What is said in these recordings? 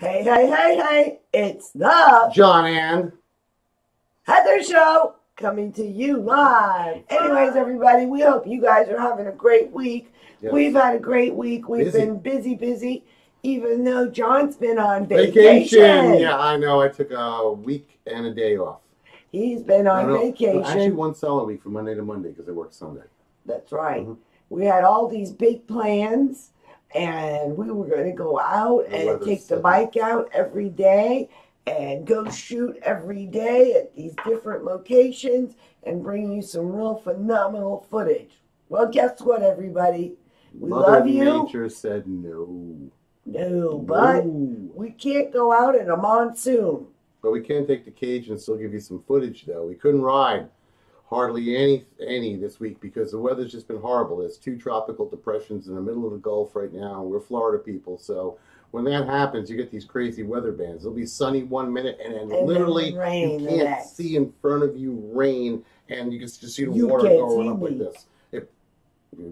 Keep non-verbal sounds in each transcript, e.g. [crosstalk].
Hey, hey, hey, hey, it's the John and Heather Show coming to you live. Anyways, everybody, we hope you guys are having a great week. Yes. We've had a great week. We've Busy. been busy, busy, even though John's been on vacation. vacation. Yeah, I know. I took a week and a day off. He's been on vacation. Actually, one solid week from Monday to Monday because I worked Sunday. That's right. Mhm. We had all these big plans, and we were going to go out The and take the bike out every day and go shoot every day at these different locations and bring you some real phenomenal footage. Well, guess what, everybody? We Mother love you. Nature said no. No, but No. we can't go out in a monsoon. But we can take the cage and still give you some footage, though. We couldn't ride hardly any any this week because the weather's just been horrible. There's two tropical depressions in the middle of the Gulf right now. We're Florida people, so when that happens, you get these crazy weather bands. It'll be sunny one minute, and then And literally you can't see in front of you rain, and you can just see the You water going up like this. If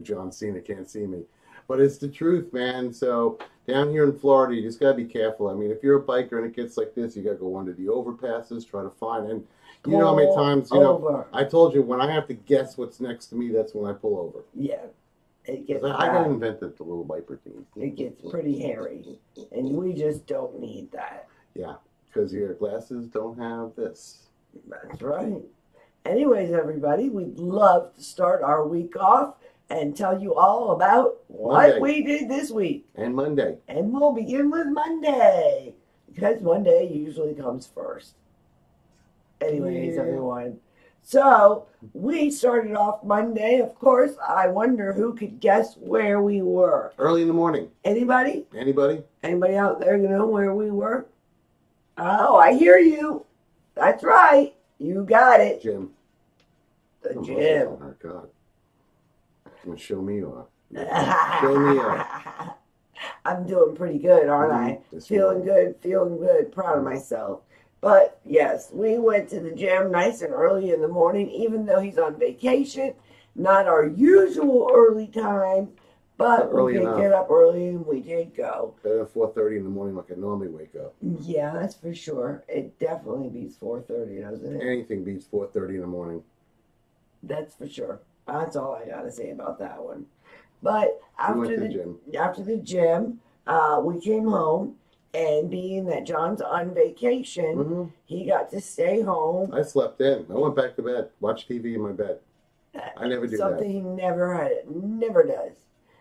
John Cena can't see me. But it's the truth, man. So down here in Florida, you just gotta be careful. I mean, if you're a biker and it gets like this, you gotta go under the overpasses, try to find. And you know how many times, you know, over. I told you when I have to guess what's next to me, that's when I pull over. Yeah, it 'Cause gets I, I got invented the little viper thing. It gets pretty hairy, and we just don't need that. Yeah, because your glasses don't have this. That's right. Anyways, everybody, we'd love to start our week off and tell you all about what Monday. we did this week. And Monday. And we'll begin with Monday because Monday usually comes first. Anyways, Yeah. everyone. So we started off Monday. Of course, I wonder who could guess where we were. Early in the morning. Anybody? Anybody? Anybody out there you know where we were? Oh, I hear you. That's right. You got it. Jim. The Oh, gym. Oh, my God. Gonna show me off. [laughs] Show me off. I'm doing pretty good, aren't I? Mhm. This Feeling morning. good, feeling good, proud of myself. But yes, we went to the gym nice and early in the morning, even though he's on vacation. Not our usual early time, but early we did enough. get up early and we did go. Better than 4.30 in the morning like I normally wake up. Yeah, that's for sure. It definitely beats 4:30, doesn't it? Anything beats 4.30 in the morning. That's for sure. That's all I gotta say about that one. But after to the the gym. after the gym, uh, we came home, and being that John's on vacation, hmm he got to stay home. I slept in. I went back to bed. Watched TV in my bed. I never do Something that. he never had, never does.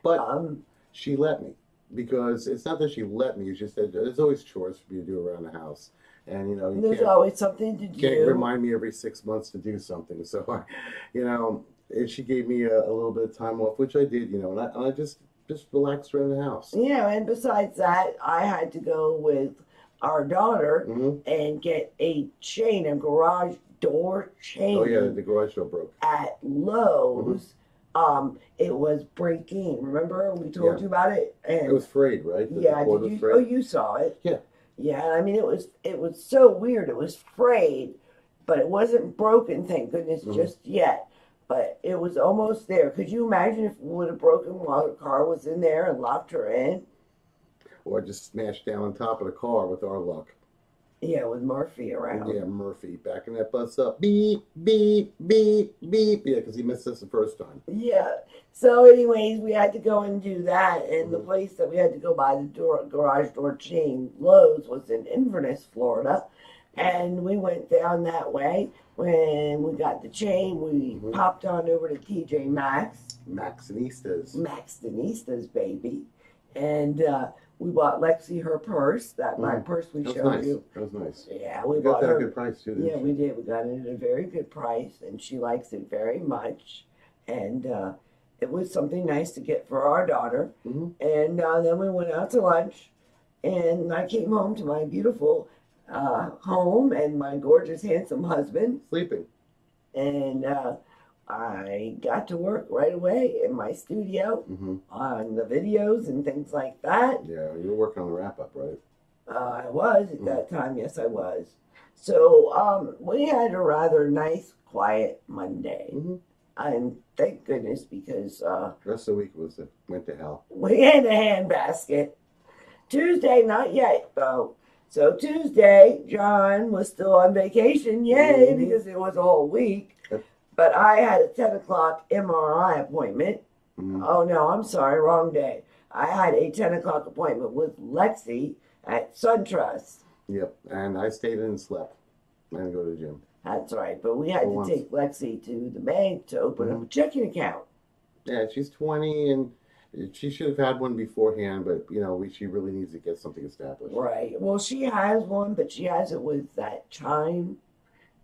But Um, she let me because it's not that she let me. It's just that there's always chores for me to do around the house, and you know you there's always something to can't do. remind me every six months to do something. So, I, [laughs] you know, and she gave me a, a little bit of time off, which I did. You know, and I, and I just just relax around the house. Yeah, and besides that, I had to go with our daughter hmm and get a chain, a garage door chain. Oh yeah, the garage door broke. at Lowe's. Um, it was breaking. Remember we told Yeah. you about it? And It was frayed, right? The- yeah, did was you? Oh, you saw it. Yeah. Yeah, I mean it was it was so weird. It was frayed, but it wasn't broken. Thank goodness, Mhm. just yet. But it was almost there. Could you imagine if it would have broken while the car was in there and locked her in? Or just smashed down on top of the car with our luck. Yeah, with Murphy around. Yeah, Murphy backing that bus up. Beep, beep, beep, beep. Yeah, because he missed us the first time. Yeah. So, anyways, we had to go and do that, and the Mhm. place that we had to go by the door, garage door chain Lowe's was in Inverness, Florida, and we went down that way. When we got the chain, we Mhm. popped on over to TJ Maxx, Maxxinistas. Max Denista's baby, and uh, we bought Lexi her purse, that black Mhm. purse we That showed nice. you. That was nice. Yeah, we got bought that her. a good price too. Yeah, you? we did. We got it at a very good price, and she likes it very much. And uh, it was something nice to get for our daughter. Mhm. And uh, then we went out to lunch, and I came home to my beautiful uh, home and my gorgeous, handsome husband. Sleeping. And uh, I got to work right away in my studio hmm on the videos and things like that. Yeah, you were working on the wrap up, right? Uh, I was at that time, yes, I was. So um, we had a rather nice, quiet Monday. hmm And thank goodness because uh, The rest of the week was went to hell. we had a hand basket. Tuesday, not yet though. So Tuesday, John was still on vacation. Yay, Mhm. because it was a whole week. But I had a 10 o'clock MRI appointment. Mhm. Oh no, I'm sorry, wrong day. I had a 10 o'clock appointment with Lexi at SunTrust. Yep. And I stayed in and slept. I didn't go to the gym. That's right, but we had For to once. take Lexi to the bank to open up a checking account. Yeah, she's 20 and she should have had one beforehand, but you know, we, she really needs to get something established. Right. Well, she has one, but she has it with that Chime,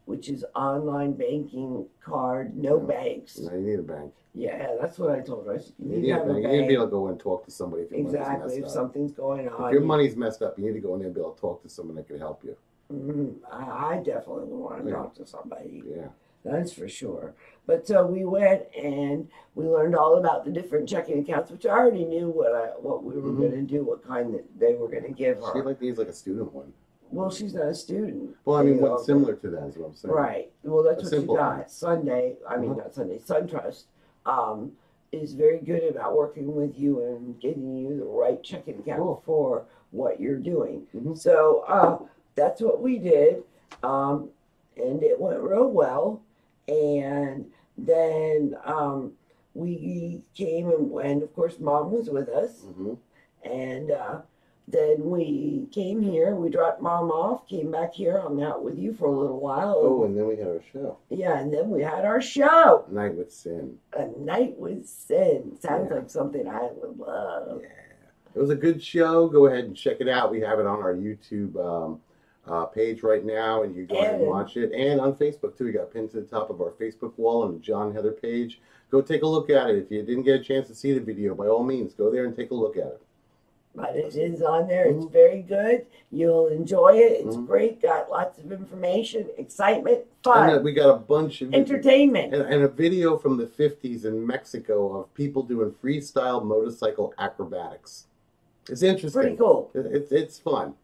which is online banking card, no Yeah. banks. Now you need a bank. Yeah, that's what I told her. I said, You You need need a to have a bank. You need to be able to go and talk to somebody if your money's Exactly. If up. something's going on. If your money's messed up, you need to go in there and be able to talk to someone that can help you. Mhm. I, I definitely would want to Yeah. talk to somebody. Yeah. That's for sure. But so we went and we learned all about the different checking accounts, which I already knew what I what we were Mhm. going to do, what kind that they were going to give her. She like needs like a student one. Well, she's not a student. Well, I mean, They what's all- similar to that is what I'm saying. Right. Well, that's A what she got. Sunday, I mean, Uh-huh. not Sunday, SunTrust um, is very good about working with you and getting you the right checking account Cool. for what you're doing. Mhm. So uh, that's what we did. Um, and it went real well. And then um, we came and, and, of course, mom was with us. hmm And uh, then we came here. We dropped mom off, came back here, hung out with you for a little while. Oh, and then we had our show, Yeah, and then we had our show, Night with Sin. A Night with Sin. Sounds Yeah. like something I would love. Yeah. It was a good show. Go ahead and check it out. We have it on our YouTube um, uh, page right now, and you go ahead and And- watch it. And on Facebook, too. We got pinned to the top of our Facebook wall on the John Heather page. Go take a look at it. If you didn't get a chance to see the video, by all means, go there and take a look at it. But it is on there. It's Mhm. very good. You'll enjoy it. It's Mhm. great. Got lots of information, excitement, fun, uh, we got a bunch of entertainment. and, and a video from the 50s in Mexico of people doing freestyle motorcycle acrobatics. It's interesting. Pretty cool. It, it's it's fun.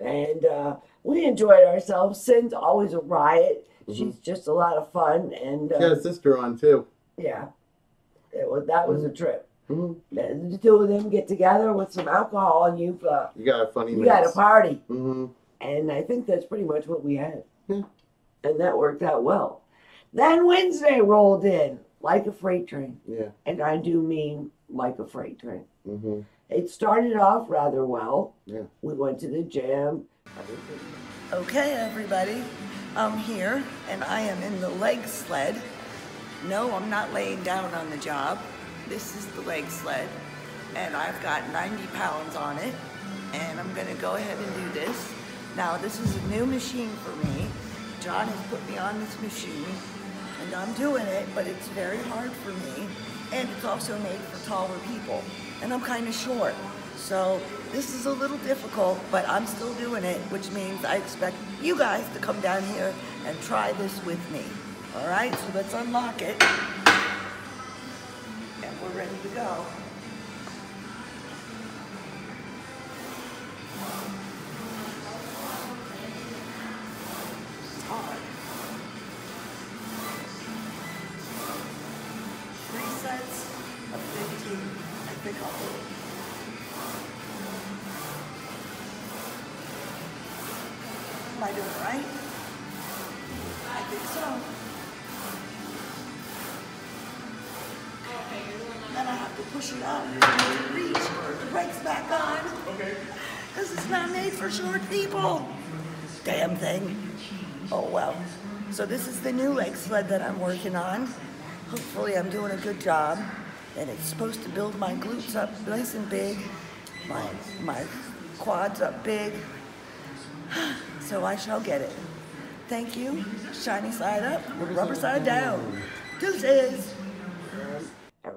And uh, we enjoyed ourselves. Sin's always a riot. Mhm. She's just a lot of fun. And She had uh, a sister on too. yeah, it was, that was a trip. Mhm. The two of them get together with some alcohol, and you've uh, You got a funny you got a mix. party. hmm And I think that's pretty much what we had. Yeah. And that worked out well. Then Wednesday rolled in like a freight train. Yeah. And I do mean like a freight train. It started off rather well. Yeah. We went to the gym. Okay, everybody. I'm here and I am in the leg sled. No, I'm not laying down on the job. This is the leg sled. And I've got 90 pounds on it. And I'm going to go ahead and do this. Now, this is a new machine for me. John has put me on this machine. And I'm doing it, but it's very hard for me. And it's also made for taller people. And I'm kind of short. So this is a little difficult, but I'm still doing it, which means I expect you guys to come down here and try this with me. All right, so let's unlock it. And we're ready to go. Push it up reach the brakes back on. Okay. This is not made for short people. Damn thing. Oh well. So this is the new leg sled that I'm working on. Hopefully I'm doing a good job. And it's supposed to build my glutes up nice and big. My my quads up big. [sighs] So I shall get it. Thank you. Shiny side up, rubber side down. Deuces.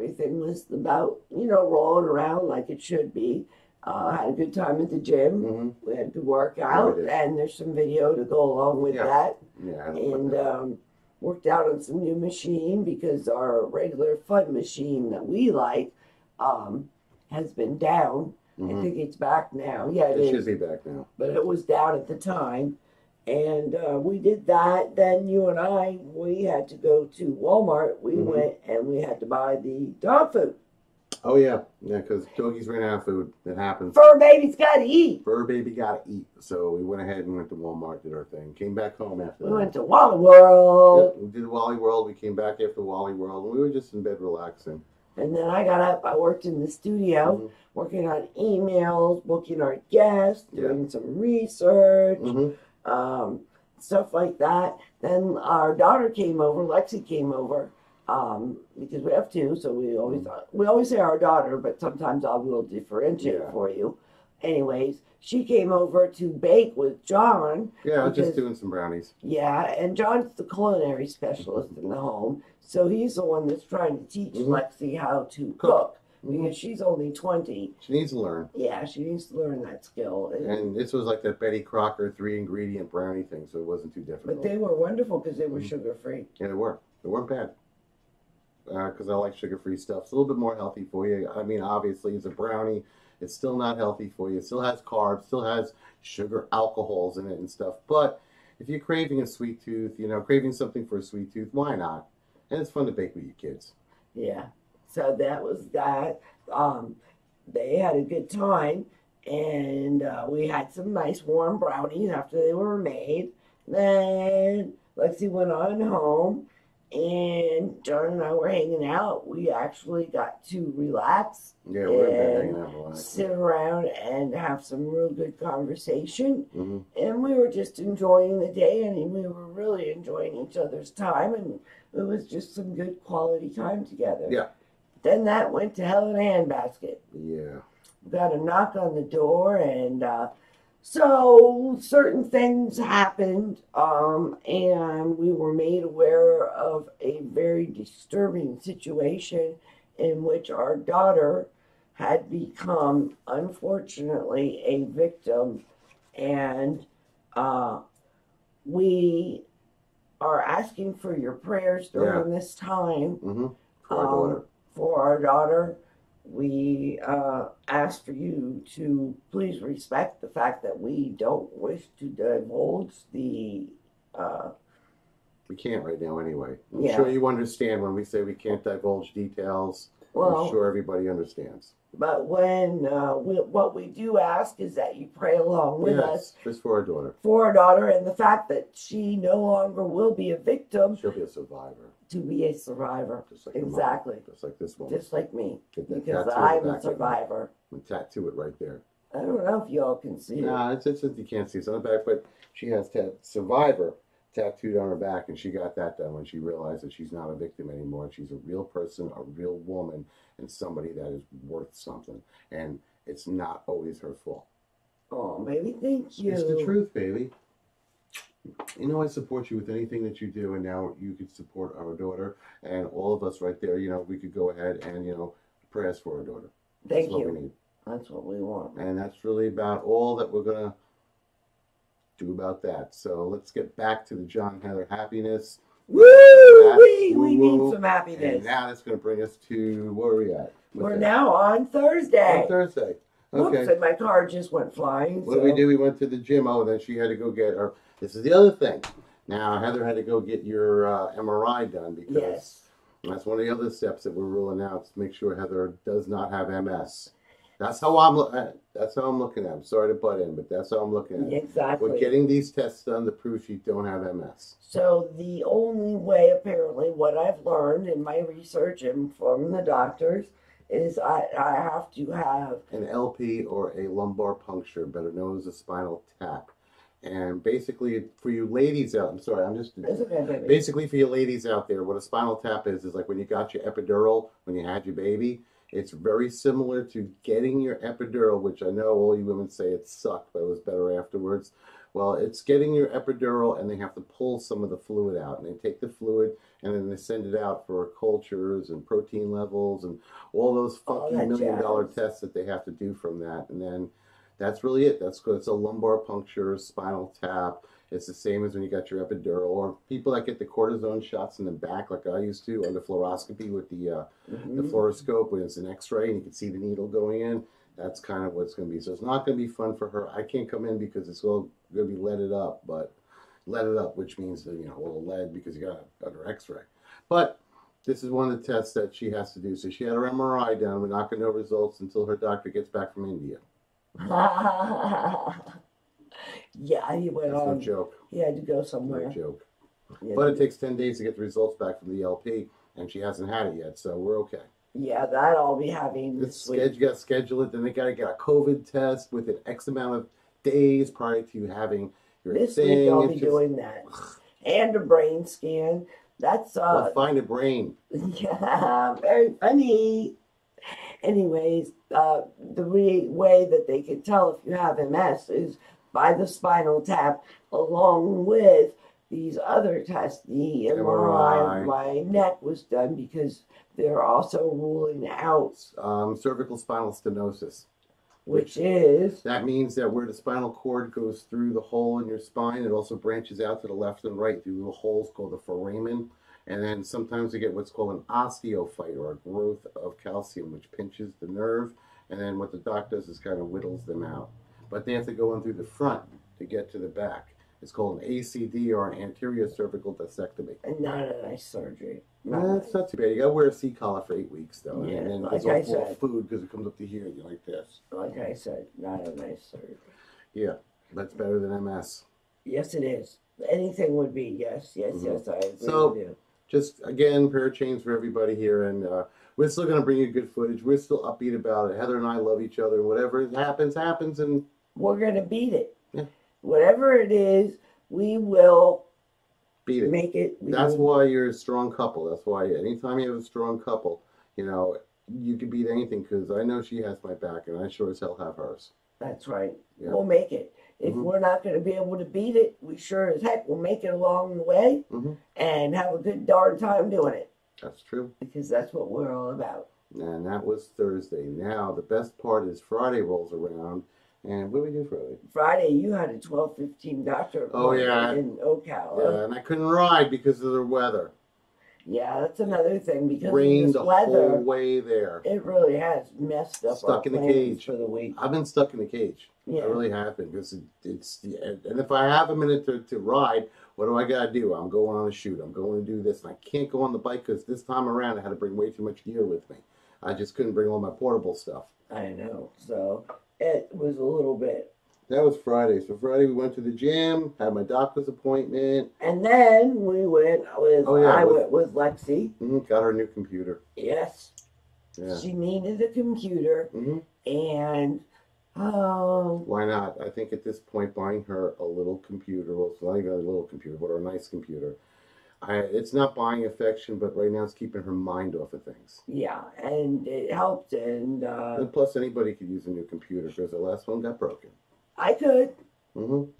Everything was about, you know, rolling around like it should be. Uh, had a good time at the gym. hmm We had to work out, Yeah, and there's some video to go along with Yeah. that. Yeah. I And that- um, worked out on some new machine because our regular fun machine that we like um, has been down. I Mhm. think it's back now. Yeah, it It is should be back now. but it was down at the time. And uh, we did that. Then you and I, we had to go to Walmart. We Mhm. went and we had to buy the dog food. Oh yeah, yeah, because doggies ran out of food. That happens. Fur baby's got to eat. Fur baby gotta eat. So we went ahead and went to Walmart, did our thing, came back home after We that. went to Wally World. Yep, we did Wally World. We came back after Wally World, and we were just in bed relaxing. And then I got up. I worked in the studio, Mhm. working on emails, booking our guests, doing some research, Mhm. Um, stuff like that. Then our daughter came over. Lexi came over um, because we have two, so we always we always say our daughter, but sometimes I will differentiate Yeah. for you. Anyways, she came over to bake with John. Yeah, was just doing some brownies. Yeah, and John's the culinary specialist in the home, so he's the one that's trying to teach Mhm. Lexi how to Cook. cook. Because she's only twenty. She needs to learn. Yeah, she needs to learn that skill. And- this was like that Betty Crocker three ingredient brownie thing, so it wasn't too difficult. but they were wonderful because they were Mhm. sugar free. Yeah, they were. They weren't bad. Because I like sugar-free stuff. It's a little bit more healthy for you. I mean, obviously, it's a brownie. It's still not healthy for you. It still has carbs, still has sugar, alcohols in it and stuff. But if you're craving a sweet tooth, you know, craving something for a sweet tooth, why not? And it's fun to bake with your kids. Yeah, so that was that. Um, they had a good time, and uh, we had some nice warm brownies after they were made. Then Lexi went on home, and John and I were hanging out. We actually got to relax, Yeah, we're in And hanging out relaxing. sit around, and have some real good conversation. hmm And we were just enjoying the day, and we were really enjoying each other's time, and it was just some good quality time together. Yeah. Then that went to hell in a handbasket. Yeah. Got a knock on the door, and uh, so certain things happened, um, and we were made aware of a very disturbing situation in which our daughter had become, unfortunately, a victim, and uh, we are asking for your prayers during this time hmm our um, daughter. For our daughter. We uh, ask for you to please respect the fact that we don't wish to divulge the. Uh, We can't right now anyway. I'm Yeah. sure you understand when we say we can't divulge details. well, I'm sure everybody understands. but when uh, we, what we do ask is that you pray along with us yes, just for our daughter. for our daughter and the fact that she no longer will be a victim She'll be a survivor. To be a survivor, Just like your mom, Exactly. just like this woman. just like me, Get that because tattoo on the I'm a survivor. And tattoo it right there. I don't know if y'all can see it. Nah, it's, it's you can't see it's on the back, but she has ta- survivor tattooed on her back, and she got that done when she realized that she's not a victim anymore. She's a real person, a real woman, and somebody that is worth something. And it's not always her fault. Oh, baby, thank you. It's the truth, baby. You know, I support you with anything that you do, and now you could support our daughter and all of us right there. You know, we could go ahead and you know pray us for our daughter. Thank That's what you. we need, That's what we want. and that's really about all that we're gonna do about that. So let's get back to the John Heather happiness. Woo! We, we need some happiness. And now that's going to bring us to where are we at? We're that? now on Thursday. on Thursday. Oops, Okay. and my car just went flying. What did we do? We went to the gym. Oh, then she had to go get her. This is the other thing. Now Heather had to go get your uh, MRI done because Yes. that's one of the other steps that we're ruling out to make sure Heather does not have MS. That's how I'm. lo- uh, That's how I'm looking at. I'm sorry to butt in, but that's how I'm looking at. it. Exactly. We're getting these tests done to prove she don't have MS. So the only way, apparently, what I've learned in my research and from the doctors is I, I have to have an LP or a lumbar puncture, better known as a spinal tap. And basically, for you ladies out, I'm sorry, I'm just okay, basically for you ladies out there, what a spinal tap is is like when you got your epidural when you had your baby. It's very similar to getting your epidural, which I know all you women say it sucked, but it was better afterwards. Well, it's getting your epidural, and they have to pull some of the fluid out, and they take the fluid and then they send it out for cultures and protein levels and all those fucking that million dollar jazz. tests that they have to do from that, and then that's really it. That's good. It's a lumbar puncture, spinal tap. It's the same as when you got your epidural, or people that get the cortisone shots in the back, like I used to, under fluoroscopy with the uh, the Mhm. fluoroscope when it's an X-ray and you can see the needle going in. That's kind of what it's going to be. So it's not going to be fun for her. I can't come in because it's all going to be leaded up, but leaded up, which means that, you know, a little lead because you got under X-ray. But this is one of the tests that she has to do. So she had her MRI done. We're not going to know results until her doctor gets back from India. [laughs] yeah, he went That's no joke. He had to go somewhere. No joke. Yeah, But it takes 10 days to get the results back from the LP, and she hasn't had it yet, so we're okay. yeah, that I'll be having It's this week. schedule, you got to schedule it, then they got to get a COVID test within X amount of days prior to you having your This week I'll be just- doing that, and a brain scan. That's uh, Let's find a brain. [laughs] Yeah, very funny. Anyways, uh, the re- way that they can tell if you have MS is by the spinal tap, along with these other tests. The MRI of my neck was done because they're also ruling out, Um, cervical spinal stenosis. Which is That means that where the spinal cord goes through the hole in your spine, it also branches out to the left and right through little holes called the foramen. And then sometimes you get what's called an osteophyte or a growth of calcium, which pinches the nerve. And then what the doc does is kind of whittles them out. But they have to go in through the front to get to the back. It's called an ACD or an anterior cervical discectomy. not a nice surgery. Not nice. it's not too bad. You gotta wear a C collar for eight weeks though, Yeah, and then like I all full of said. food because it comes up to here. You like this? Like I said, not a nice surgery. Yeah, that's better than MS. Yes, it is. Anything would be. Yes, yes, Mhm. yes. I agree So- with you. just again, pair of chains for everybody here, and uh, we're still gonna bring you good footage. We're still upbeat about it. Heather and I love each other, and whatever happens, happens. And we're gonna beat it. Whatever it is, we will beat it. make it. That's will- why you're a strong couple. That's why anytime you have a strong couple, you know, you can beat anything. Because I know she has my back, and I sure as hell have hers. That's right. Yeah. We'll make it. If Mhm. we're not gonna be able to beat it, we sure as heck will make it along the way Mhm. and have a good darn time doing it That's true. because that's what we're all about. And that was Thursday. Now the best part is Friday rolls around, and what did we do Friday? Friday, you had a twelve fifteen doctor Oh, yeah. in Ocala. Yeah, and I couldn't ride because of the weather. Yeah, that's another thing because Rained the this weather. whole way there. It really has messed up Stuck our in the cage. for the week. I've been stuck in the cage. Yeah. I really have been because it, it's and and if I have a minute to, to ride, what do I gotta do? I'm going on a shoot. I'm going to do this, and I can't go on the bike because this time around I had to bring way too much gear with me. I just couldn't bring all my portable stuff. I know. So it was a little bit. That was Friday. So Friday we went to the gym, had my doctor's appointment, And then we went with, Oh, yeah, I with- went with Lexi. mhm, got her new computer. Yes. Yeah. She needed a computer. hmm And, oh, Why not? I think at this point, buying her a little computer, well, it's not even a little computer, but a nice computer. I, it's not buying affection, but right now it's keeping her mind off of things. yeah. And it helped. And uh, And plus, anybody could use a new computer because the last one got broken. I could. Mm-hmm.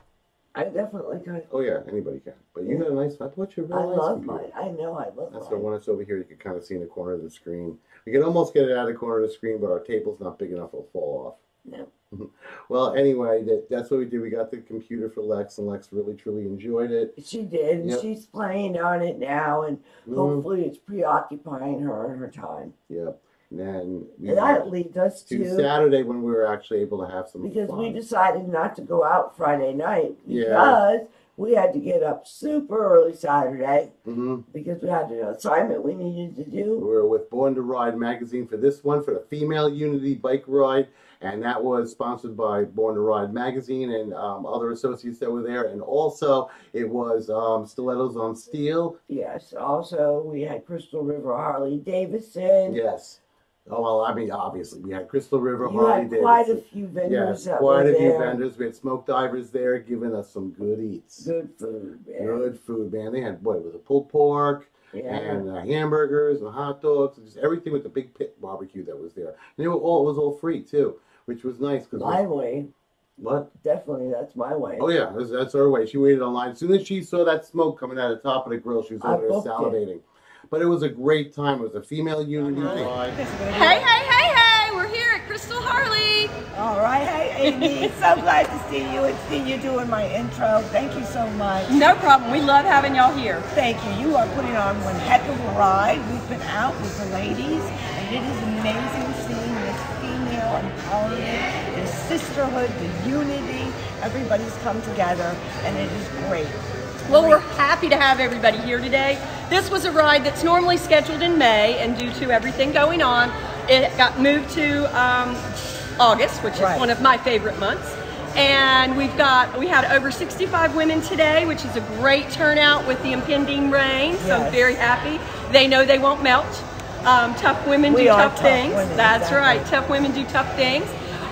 I definitely could. Oh yeah, anybody can. But you got a nice. I bought you real I nice love computer. mine. I know I love That's mine. the one that's over here. You can kind of see in the corner of the screen. We can almost get it out of the corner of the screen, but our table's not big enough; it'll fall off. No. [laughs] Well, anyway, that, that's what we did. We got the computer for Lex, and Lex really truly enjoyed it. She did. and Yep. She's playing on it now. And Mhm. hopefully it's preoccupying her in her time. Yep. And then we And that leads us to to Saturday when we were actually able to have some because fun. we decided not to go out Friday night Yeah. because we had to get up super early Saturday hmm because we had an assignment we needed to do. We do. were with Born to Ride magazine for this one for the Female Unity Bike Ride, and that was sponsored by Born to Ride magazine and um, other associates that were there. And also, it was um, Stilettos on Steel. Yes. Also, we had Crystal River Harley Davidson. Yes. Oh well, I mean, obviously we had Crystal River You Harley had quite a Davidson. few vendors Yes, quite a few vendors. We had smoke divers there giving us some good eats. Good food. Man. Good food, man. They had what? It was a pulled pork. Yeah. and uh, hamburgers and hot dogs, and just everything with the big pit barbecue that was there. And were all it was all free too, which was nice because my way. what? Definitely, that's my way. Oh yeah, that's, that's her way. She waited online as soon as she saw that smoke coming out of the top of the grill. She was I over there booked it. salivating. But it was a great time. It was a female unity ride. Hey, hey, hey, hey! We're here at Crystal Harley. All right, hey Amy, [laughs] so glad to see you and see you doing my intro. Thank you so much. No problem. We love having y'all here. Thank you. You are putting on one heck of a ride. We've been out with the ladies, and it is amazing seeing this female empowerment, this sisterhood, the unity. Everybody's come together, and it is great. Well, we're happy to have everybody here today. This was a ride that's normally scheduled in May, and due to everything going on, it got moved to um, August, which is Right. one of my favorite months. And we've got we had over 65 women today, which is a great turnout with the impending rain. So I'm very happy. They know they won't melt. Um, tough women We do tough, tough things. women, That's exactly. right. Tough women do tough things.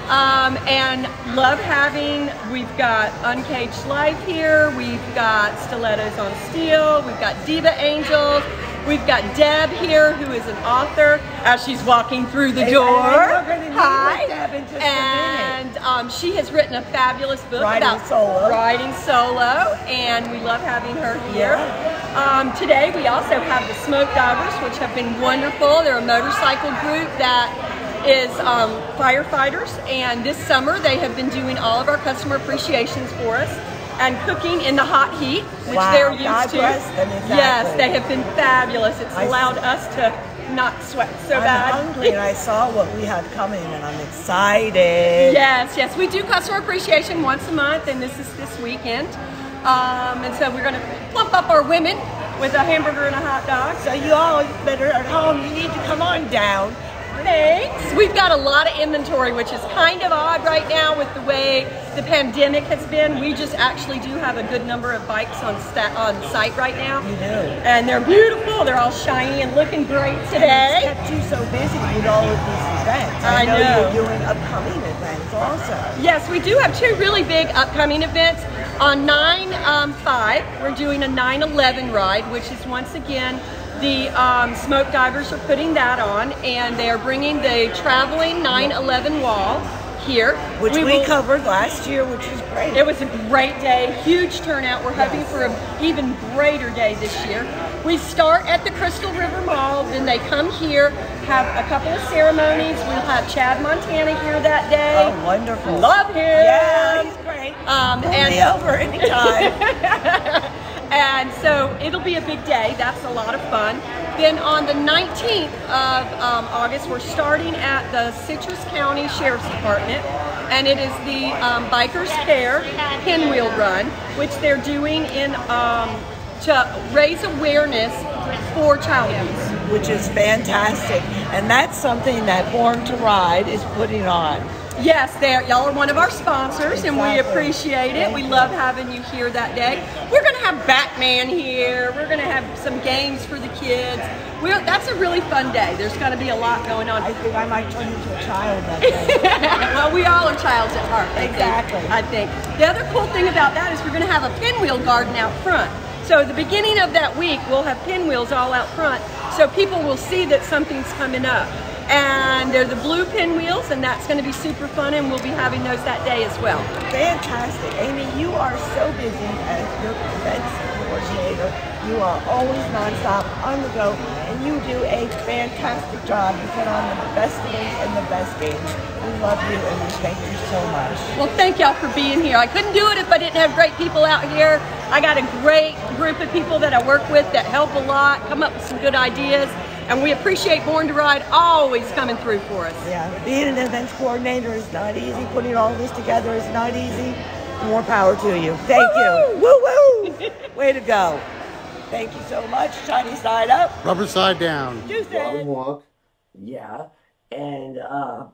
Um, and love having, we've got Uncaged Life here, we've got Stilettos on Steel, we've got Diva Angels, we've got Deb here, who is an author, as she's walking through the door. hey, we're gonna meet with Hi. Deb in just a and um, she has written a fabulous book Riding about solo. riding solo, and we love having her here. Um, today we also have the Smoke Divers, which have been wonderful. They're a motorcycle group that is um, firefighters, and this summer they have been doing all of our customer appreciations for us and cooking in the hot heat, which Wow, they're used God to. exactly. Yes, they have been fabulous. It's I allowed see. us to not sweat so I'm bad. hungry and I [laughs] saw what we had coming and I'm excited. Yes, yes, we do customer appreciation once a month, and this is this weekend. Um, and so we're going to plump up our women with a hamburger and a hot dog. So you all better at home, you need to come on down. Thanks. We've got a lot of inventory, which is kind of odd right now with the way the pandemic has been. We just actually do have a good number of bikes on sta- on site right now. You do. And they're beautiful. They're all shiny and looking great today. kept you so busy with all of these events. I know, know. you're doing upcoming events also. Yes, we do have two really big upcoming events. On 9 um, 5, we're doing a 9 11 ride, which is once again the um, smoke divers are putting that on, and they are bringing the traveling 9 11 wall here. Which we, will- covered last year, which was great. It was a great day, huge turnout. We're hoping for an even greater day this year. We start at the Crystal River Mall, then they come here, have a couple of ceremonies. We'll have Chad Montana here that day. oh, wonderful. Love him. Yeah, he's great. Um, Pull and me over anytime. [laughs] and so it'll be a big day. That's a lot of fun. Then on the 19th of um, August, we're starting at the Citrus County Sheriff's Department, and it is the um, Bikers Care Pinwheel Run, which they're doing in um, to raise awareness for child abuse. which is fantastic. And that's something that Born to Ride is putting on. Yes. Y'all are one of our sponsors, and we appreciate it. Thank We you. love having you here that day. We're going to have Batman here. We're going to have some games for the kids. We're, that's a really fun day. There's going to be a lot going on. I think I might turn into a child that day. [laughs] well, we all are childs at heart. I think. Exactly. I think. The other cool thing about that is we're going to have a pinwheel garden out front. So the beginning of that week, we'll have pinwheels all out front, so people will see that something's coming up. And they're the blue pinwheels, and that's going to be super fun, and we'll be having those that day as well. Fantastic. Amy, you are so busy as your events coordinator. You are always nonstop on the go, and you do a fantastic job. You put on the best events and the best games. We love you, and we thank you so much. Well, thank y'all for being here. I couldn't do it if I didn't have great people out here. I got a great group of people that I work with that help a lot, come up with some good ideas, and we appreciate Born to Ride always coming through for us. Yeah, being an events coordinator is not easy. Putting all this together is not easy. More power to you. Thank you. Woo woo! Way to go. Thank you so much. Shiny side up. Rubber side down. Tuesday. Robin Walk. Yeah. And uh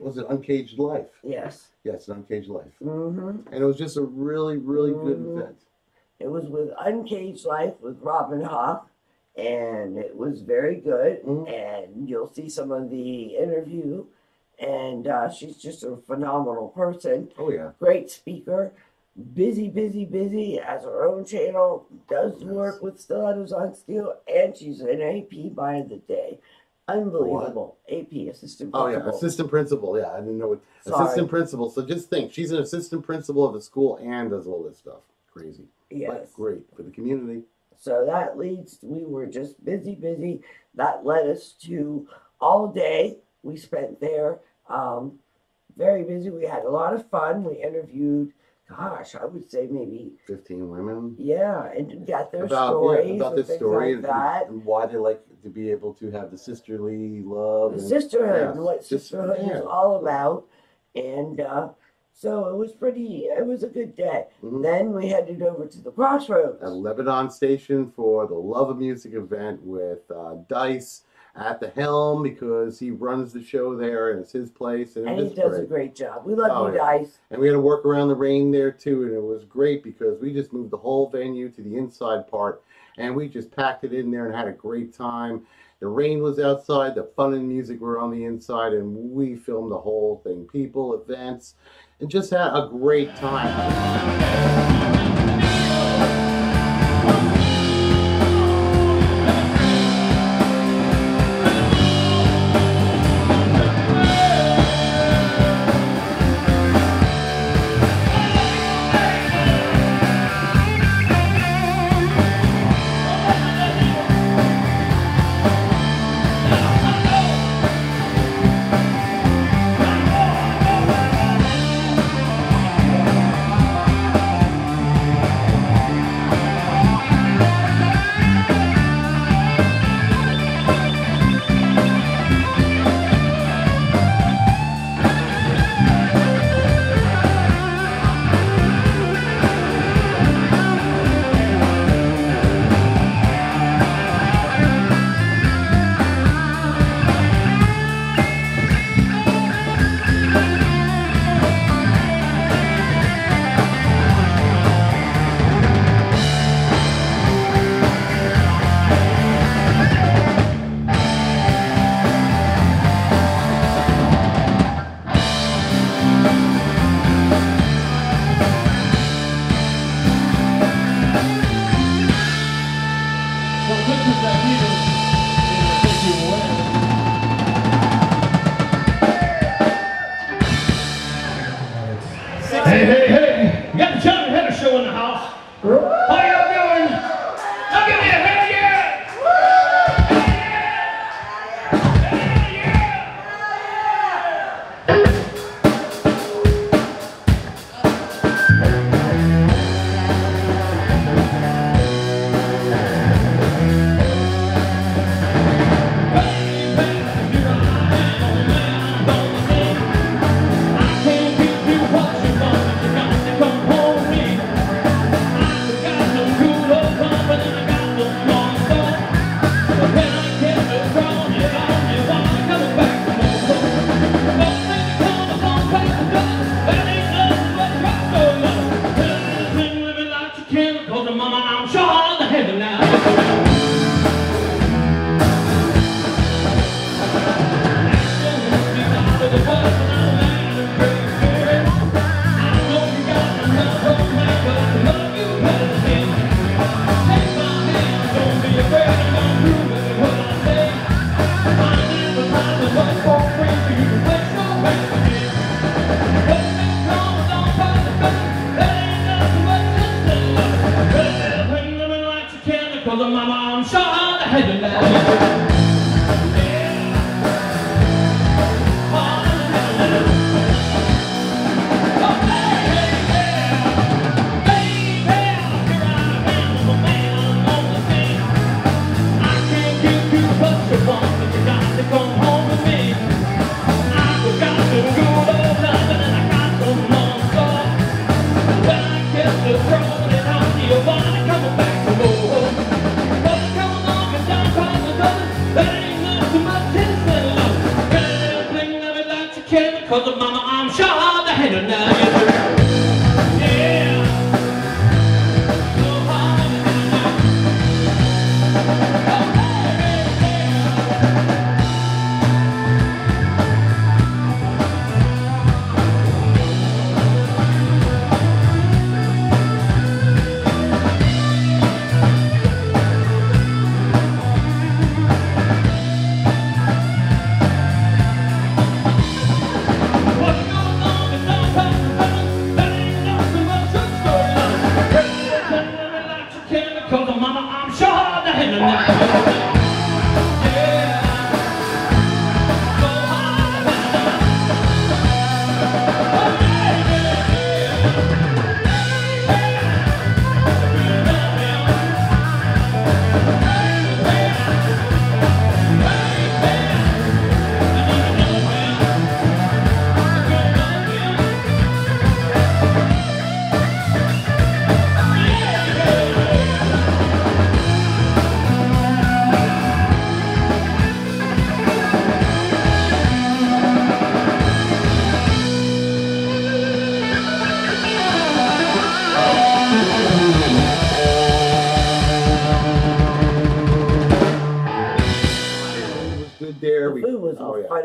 Was it Uncaged Life? yes. Yes, Uncaged Life. Mm-hmm. And it was just a really, really good Mhm. event. It was with Uncaged Life with Robin Hoff, and it was very good. Mhm. And you'll see some of the interview, and uh, she's just a phenomenal person. Oh yeah. Great speaker, busy, busy, busy. Has her own channel, does work with Stilettos on Steel, and she's an AP by the day. Unbelievable. AP, assistant Oh yeah, principal. assistant principal. Yeah, I didn't know what Sorry. assistant principal. So just think, she's an assistant principal of the school and does all this stuff. Crazy. But Yes. great for the community. So that leads, we were just busy, busy. That led us to all day we spent there. Um, very busy. We had a lot of fun. We interviewed, gosh, I would say maybe, Fifteen women. yeah, and got their about stories yeah, about this story like and, that. and why they like to be able to have the sisterly love. The and- sisterhood yeah, and what sisterhood yeah. is all about. And uh, So it was pretty. It was a good day. Mhm. Then we headed over to the crossroads. at Lebanon Station for the Love of Music event with uh, Dice at the helm because he runs the show there and it's his place and, and he does great. a great job. We love Oh, you yeah. guys. And we had to work around the rain there too, and it was great because we just moved the whole venue to the inside part, and we just packed it in there and had a great time. The rain was outside, the fun and music were on the inside, and we filmed the whole thing. People, events, and just had a great time.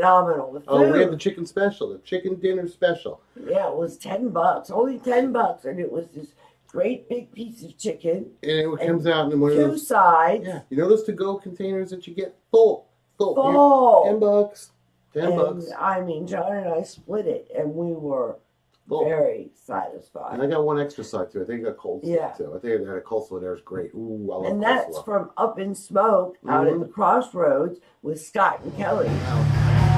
Phenomenal. The Oh, we had the chicken special, the chicken dinner special. Yeah, it was ten bucks, only ten bucks, and it was this great big piece of chicken, And it And comes out in one of two those. sides, Yeah, you know those to-go containers that you get full, full, full. ten bucks, ten and bucks. I mean, John and I split it, and we were Full. very satisfied. And I got one extra side too. I think I got coleslaw Yeah. too. I think that coleslaw there is great. Ooh, I love And that's coleslaw. from Up in Smoke out Mhm. at the crossroads with Scott and Kelly.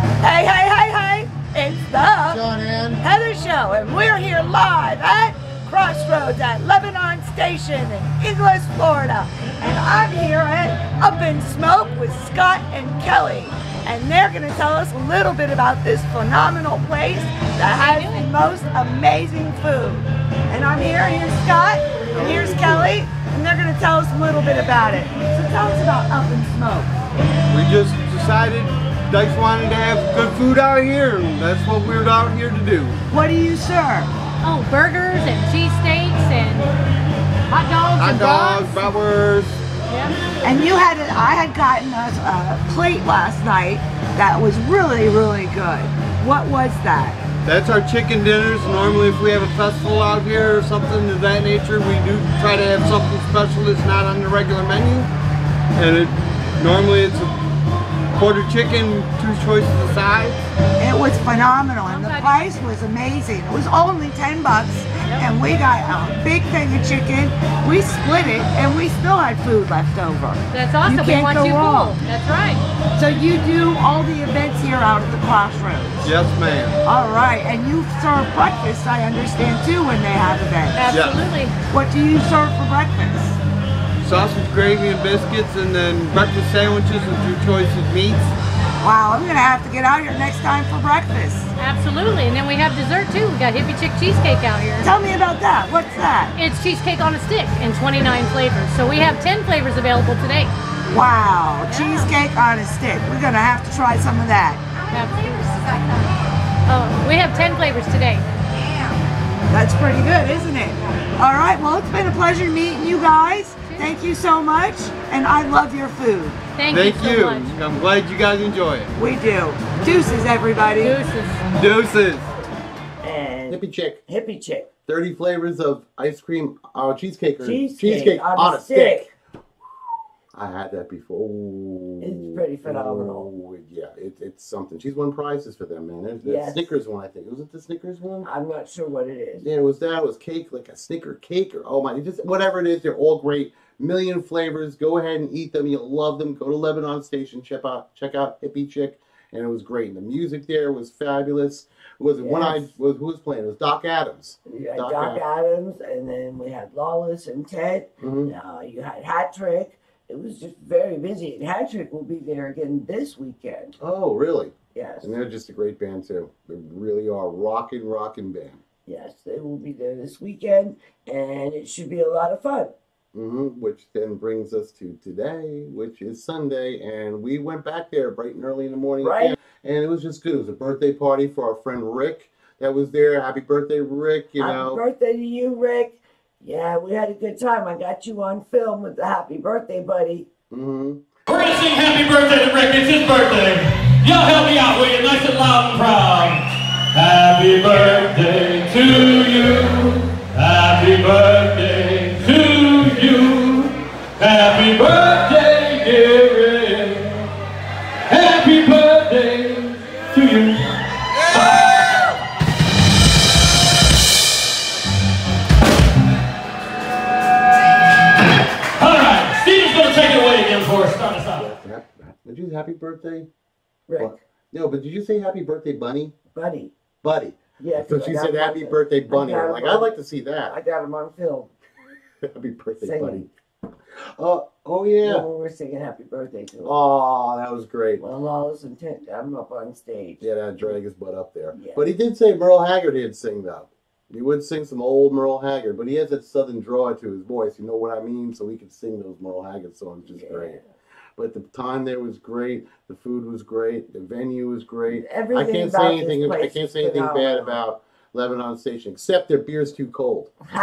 Hey, hey, hey, hey! It's the John Ann. Heather Show, and we're here live at Crossroads at Lebanon Station in Inglis, Florida. And I'm here at Up in Smoke with Scott and Kelly. And they're going to tell us a little bit about this phenomenal place that has the most amazing food. And I'm here, and here's Scott, and here's Kelly, and they're going to tell us a little bit about it. So tell us about Up in Smoke. We just decided Dykes wanted to have good food out here, and that's what we're out here to do. What do you serve? Oh, burgers and cheesesteaks and hot dogs Hot and dogs, brats. bratwurst. Yeah. And you had, I had gotten a, a plate last night that was really, really good. What was that? That's our chicken dinners. Normally, if we have a festival out here or something of that nature, we do try to have something special that's not on the regular menu. And it normally it's a quarter chicken, two choices of sides. It was phenomenal, and the price was amazing. It was only ten bucks, and we got a big thing of chicken. We split it, and we still had food left over. That's awesome. You we can't want go you wrong. full. That's right. So you do all the events here out at the crossroads. Yes, ma'am. All right, and you serve breakfast, I understand too, when they have events. Absolutely. What do you serve for breakfast? Sausage gravy and biscuits, and then breakfast sandwiches with your choice of meats. Wow, I'm gonna have to get out here next time for breakfast. Absolutely. And then we have dessert too. We got Hippie Chick cheesecake out here. Tell me about that. What's that? It's cheesecake on a stick in 29 flavors. So we have 10 flavors available today. Wow, cheesecake on a stick. We're gonna have to try some of that. What flavors does that have? Oh, we have 10 flavors today. Damn. That's pretty good, isn't it? All right, well, it's been a pleasure meeting you guys. Thank you so much, and I love your food. Thank, Thank you so you. much. I'm glad you guys enjoy it. We do. Deuces, everybody. Deuces. Deuces. And Hippie chick. hippie chick. 30 flavors of ice cream, uh, cheesecake, or Cheesecake, on, a stick. I had that before. Ooh. It's pretty phenomenal. Ooh, yeah, it, it's something. She's won prizes for them, man. There's the Yes. Snickers one, I think. Was it the Snickers one? I'm not sure what it is. Yeah, it was that. It was cake, like a Snicker cake, or oh my, just whatever it is. They're all great, million flavors. Go ahead and eat them. You'll love them. Go to Lebanon Station, check out check out Hippie Chick, and it was great. And the music there was fabulous. Was it one I was who was playing? It was Doc Adams. You had Doc Doc, Adams, and then we had Lawless and Ted. Mhm. Uh, you had Hat Trick. It was just very busy. And Hat Trick will be there again this weekend. Oh, really? Yes. And they're just a great band too. They really are rockin' rockin' band. Yes, they will be there this weekend, and it should be a lot of fun. Hmm Which then brings us to today, which is Sunday, and we went back there bright and early in the morning. Right. again, and it was just good. It was a birthday party for our friend Rick that was there. Happy birthday, Rick! You happy know, birthday to you, Rick. Yeah, we had a good time. I got you on film with the happy birthday, buddy. hmm We're gonna sing happy birthday to Rick. It's his birthday. Y'all help me out, will you? Nice and loud and proud. Happy birthday did you say happy birthday, Bunny? buddy. Buddy. Yeah, So I she said happy birthday, I Bunny. I'm like, I'd like to see that. I got him on film. [laughs] happy birthday, Singing. Buddy. Uh, oh, oh yeah. We were singing happy birthday to him. Oh, that was great. Well, Lawless and Ted, I'm up on stage. Yeah, that drag his butt up there. Yeah. But he did say Merle Haggard he'd sing though. He would sing some old Merle Haggard, but he has that southern draw to his voice. You know what I mean? So he could sing those Merle Haggard songs just great. But the time there was great. The food was great. The venue was great. Everything I can't say anything. I can't say anything bad about Lebanon Station, except their beer's too cold. [laughs]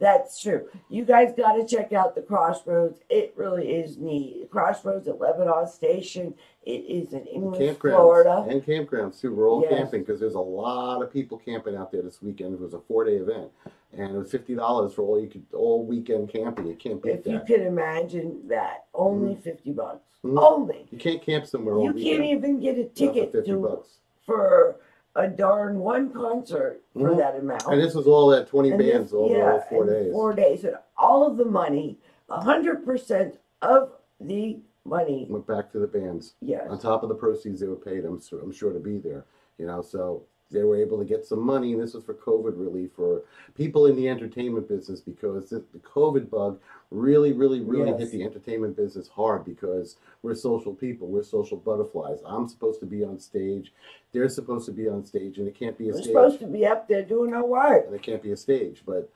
That's true. You guys got to check out the Crossroads. It really is neat. Crossroads at Lebanon Station. It is in Campgrounds Florida. and campgrounds too. We're all Yes. camping because there's a lot of people camping out there this weekend. It was a four day event, and it was fifty dollars for all you could all weekend camping. You can't beat If you that. can imagine that, only fifty bucks. Mhm. Only. You can't camp somewhere all You can't even get a not for ticket fifty to bucks. for a darn one concert for Mhm. that amount. And this was all at twenty And bands this- over all four and days. Four days, and all of the money, hundred percent of the money. Went back to the bands. Yes. on top of the proceeds they were paid, I'm sure, I'm sure to be there, you know, so they were able to get some money, and this was for COVID relief for people in the entertainment business because the, the COVID bug really, really, really Yes. hit the entertainment business hard because we're social people, we're social butterflies. I'm supposed to be on stage, they're supposed to be on stage, and it can't be a stage. We're stage, supposed to be up there doing our work. and it can't be a stage, but.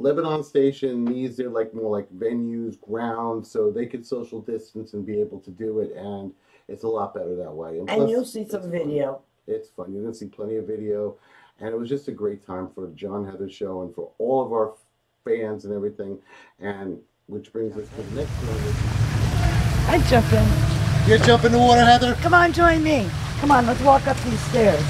Lebanon Station needs their like more like venues, grounds, so they could social distance and be able to do it, and it's a lot better that way. And plus, you'll see some fun. Video. It's fun. You're gonna see plenty of video, and it was just a great time for John Heather show and for all of our fans and everything. And which brings us to the next one. I jump in. You jump in the water, Heather. Come on, join me. Come on, let's walk up these stairs.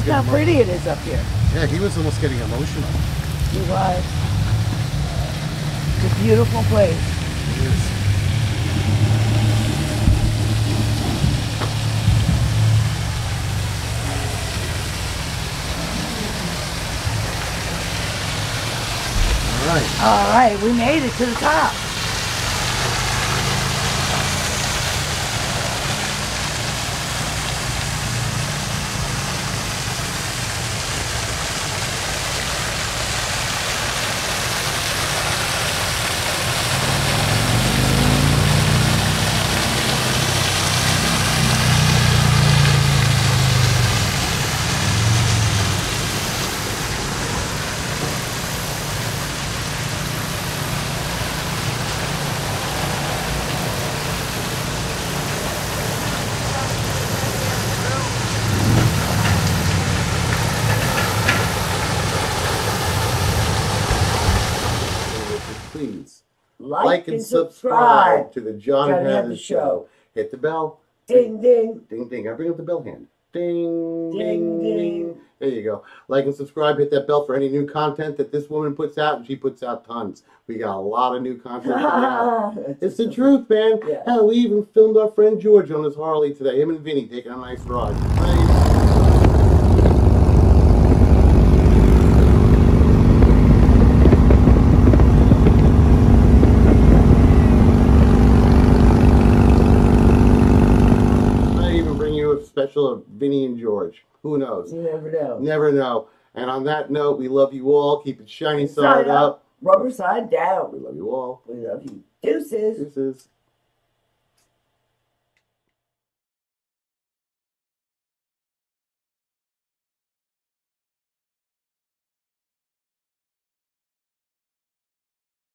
Look how pretty it is up here. yeah, he was almost getting emotional. He was. It's a beautiful place. All right. All right, we made it to the top. Like, and subscribe to the John, and Heather Show. Hit the bell. Ding ding. Ding ding. I bring up the bell hand. Ding Ding, ding. There you go. Like and subscribe. Hit that bell for any new content that this woman puts out, and she puts out tons. We got a lot of new content. [laughs] It's the truth, man. Yeah. Hell, we even filmed our friend George on his Harley today. Him and Vinny taking a nice ride. Nice. Might even bring you a special of Vinny and George. Who knows? You never know. Never know. And on that note, we love you all. Keep it shiny Side side up. Rubber side down. We love you all. We love you. Deuces. Is.